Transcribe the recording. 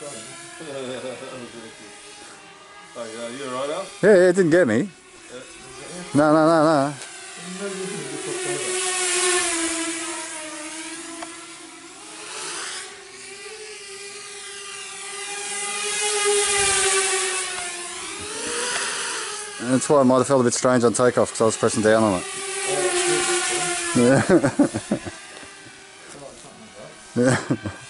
oh, yeah, you alright now? Yeah, yeah, it didn't get me. No, no, no, no. And that's why I might have felt a bit strange on takeoff because I was pressing down on it. Yeah. yeah.